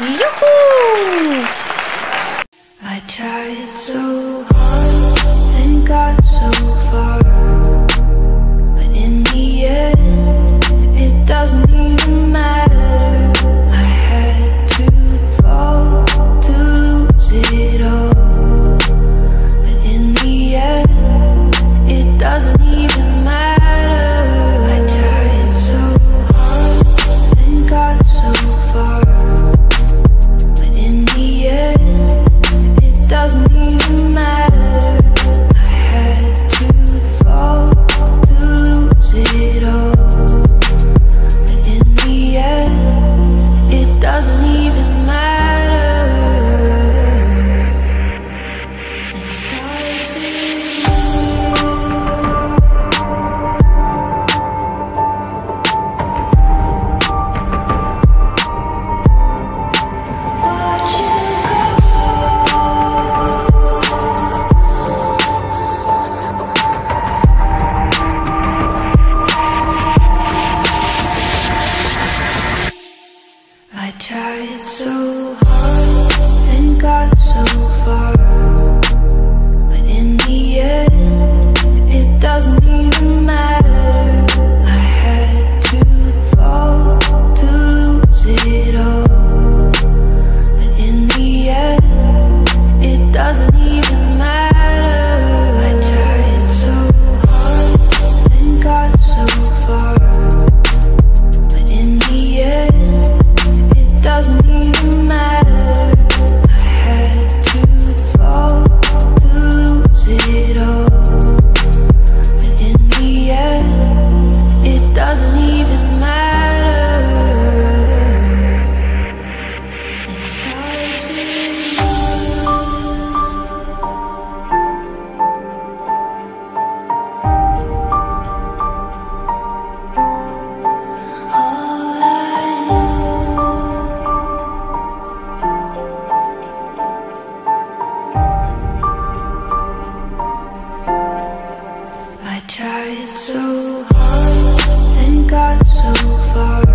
Yoo-hoo! I tried so I tried so hard and got so far. tried so hard and got so far.